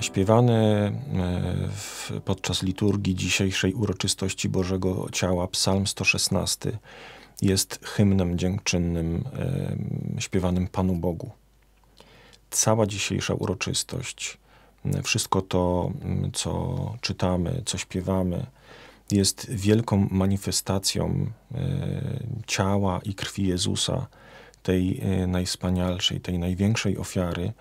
śpiewany e, podczas liturgii dzisiejszej uroczystości Bożego Ciała, Psalm 116, jest hymnem dziękczynnym e, śpiewanym Panu Bogu. Cała dzisiejsza uroczystość, wszystko to, co czytamy, co śpiewamy, jest wielką manifestacją e, ciała i krwi Jezusa, tej najwspanialszej, tej największej ofiary,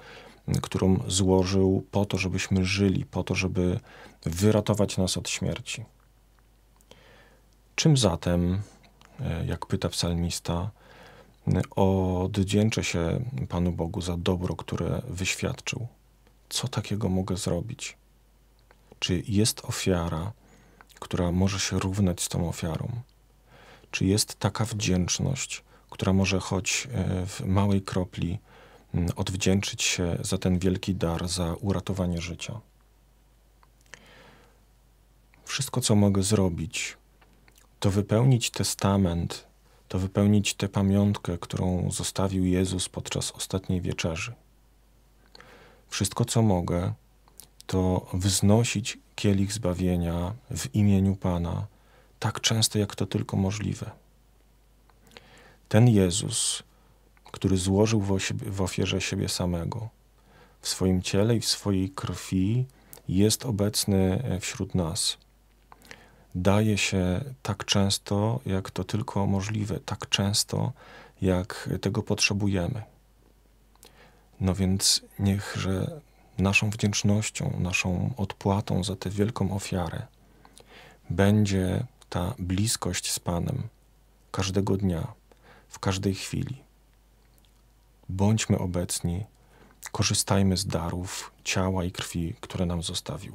którą złożył po to, żebyśmy żyli, po to, żeby wyratować nas od śmierci. Czym zatem, e, jak pyta psalmista, odwdzięczę się Panu Bogu za dobro, które wyświadczył? Co takiego mogę zrobić? Czy jest ofiara, która może się równać z tą ofiarą? Czy jest taka wdzięczność, która może choć e, w małej kropli odwdzięczyć się za ten wielki dar, za uratowanie życia. Wszystko, co mogę zrobić, to wypełnić testament, to wypełnić tę pamiątkę, którą zostawił Jezus podczas ostatniej wieczerzy. Wszystko, co mogę, to wznosić kielich zbawienia w imieniu Pana tak często, jak to tylko możliwe. Ten Jezus, który złożył w, ofierze siebie samego. W swoim ciele i w swojej krwi jest obecny e, wśród nas. Daje się tak często, jak to tylko możliwe, tak często, jak tego potrzebujemy. No więc niechże naszą wdzięcznością, naszą odpłatą za tę wielką ofiarę będzie ta bliskość z Panem każdego dnia, w każdej chwili bądźmy obecni, korzystajmy z darów ciała i krwi, które nam zostawił.